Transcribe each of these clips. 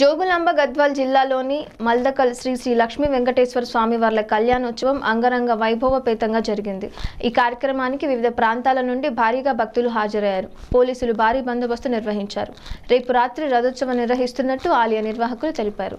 జోగులాంబ గద్వాల్ జిల్లాలోని మల్దకల్ శ్రీ శ్రీ లక్ష్మీ వెంకటేశ్వర స్వామి వార్ల కళ్యాణోత్సవం అంగరంగ వైభవపేతంగా జరిగింది. ఈ కార్యక్రమానికి వివిధ ప్రాంతాల నుండి భారీగా భక్తులు హాజరయ్యారు. పోలీసులు భారీ బందోబస్తు నిర్వహించారు. రేపు రాత్రి రథోత్సవం నిర్వహిస్తున్నట్టు ఆలయ నిర్వాహకులు తెలిపారు.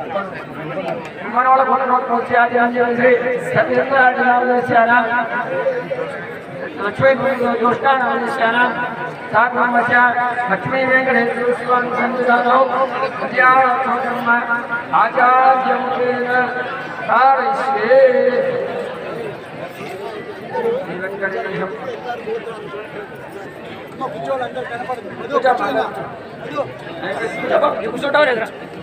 సాయి సాయి వెంకటేశ్వర స్వామి కళ్యాణోత్సవ ధర్మ ఆచార్య శ్రీ వెంకటేశం మన వాళ్ళ కొనకొట్టు వచ్చి ఆచార్య శ్రీ సత్యనారాయణ లక్ష్మీ దుష్టానామస్యాన సాత్మస్య లక్ష్మీ వెంకటేశ్వర స్వామి సన్నిధానో ఉద్యానోత్సవం ఆచార్యముఖేన ధారయిష్యే శ్రీ వెంకటేశం కూర్చుంటావు లేదా ఎవరు